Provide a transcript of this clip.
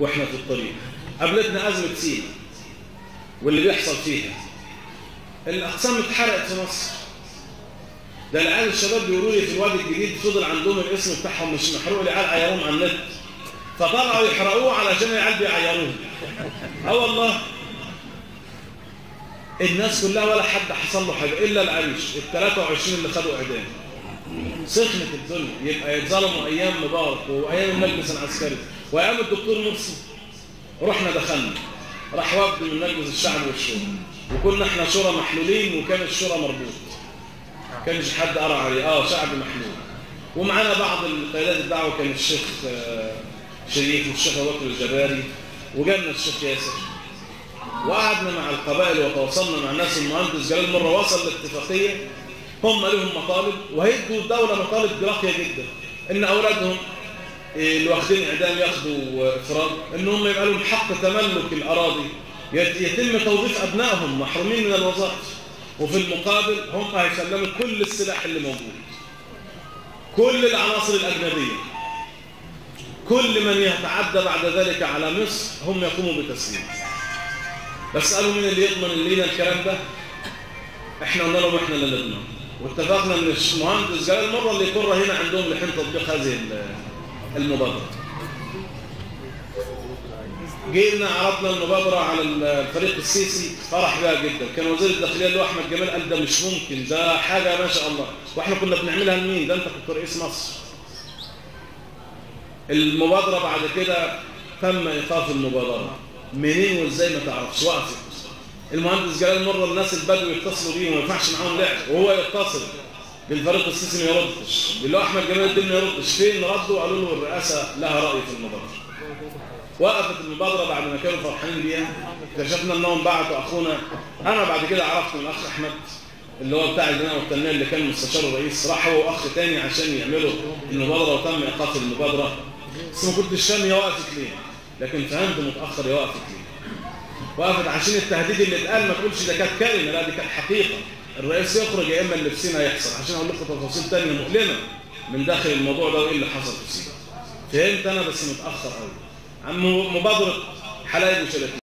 وإحنا في الطريق قابلتنا أزمة سينا واللي بيحصل فيها. الاقسام اتحرقت في مصر. ده العيال الشباب بيقولوا لي في الوادي الجديد فضل عندهم الاسم بتاعهم مش محروق العيال عيروهم على النت. فطلعوا يحرقوه علشان العيال بيعيروه آه والله. الناس كلها ولا حد حصل له حاجة إلا العريش ال 23 اللي خدوا إعدام. سخنت الدنيا. يبقى يتظلموا أيام مبارك وأيام المجلس العسكري. وأيام الدكتور مرسي. رحنا دخلنا. راح وفد من مجلس الشعب والشورى. وكنا إحنا شورى محلولين وكان الشورى مربوط. كانش حد قرأ عليه. آه شعب محلول. ومعانا بعض القيادات الدعوة كان الشيخ آه شريف والشيخ أبو بكر الجباري. وجالنا الشيخ ياسر. وقعدنا مع القبائل وتواصلنا مع الناس المهندس. جلال مره وصل لاتفاقيه هم لهم مطالب وهيدوا الدولة مطالب راقيه جدا. إن أولادهم اللي واخدين إعدام ياخدوا إفراد إن هم يبقى لهم حق تملك الأراضي. يتم توظيف أبنائهم محرومين من الوظائف. وفي المقابل هم هيسلموا كل السلاح اللي موجود. كل العناصر الأجنبية. كل من يتعدى بعد ذلك على مصر هم يقوموا بتسليمه بس قالوا مين اللي يضمن لينا الكلام ده؟ إحنا لهم إحنا اللي نضمن. واتفقنا ان المهندس جلال المرة اللي يقر هنا عندهم لحين تطبيق هذه المبادرة. جينا عرضنا المبادرة على الفريق السيسي فرح بها جدا. كان وزير الداخلية اللي هو أحمد جمال قال ده مش ممكن ده حاجة ما شاء الله. وإحنا كنا بنعملها لمين؟ ده أنت كنت رئيس مصر. المبادرة بعد كده تم إيقاف المبادرة. منين وإزاي ما تعرفش؟ وقفت. المهندس جلال مرة الناس البدو يتصلوا بيه وما ينفعش معاهم لعب وهو يتصل بالفريق السيسي ما يردش. بالله أحمد جمال الدين ما يردش. فين ردوا قالوا له الرئاسة لها رأي في المبادره وقفت المبادرة بعد ما كانوا فرحانين بيها. اكتشفنا إنهم بعتوا أخونا. أنا بعد كده عرفت من الأخ أحمد اللي هو بتاع البناء والتنمية اللي كان مستشار الرئيس راح هو وأخ تاني عشان يعملوا المبادرة وتم إيقاف المبادرة. بس ما كنتش فاهم هي وقفت ليه. لكن فهمت متأخر هي وقفت ليه. وقفت عشان التهديد اللي اتقال ما تقولش ده كانت كلمه لا دي كانت حقيقة. الرئيس يخرج يا إما اللي في سينا هيحصل عشان أقول لكم تفاصيل ثانية مؤلمة من داخل الموضوع ده وإيه اللي حصل في سينا. فهمت أنا؟ بس متأخر قوي عن مبادرة حلايب وشلاتين.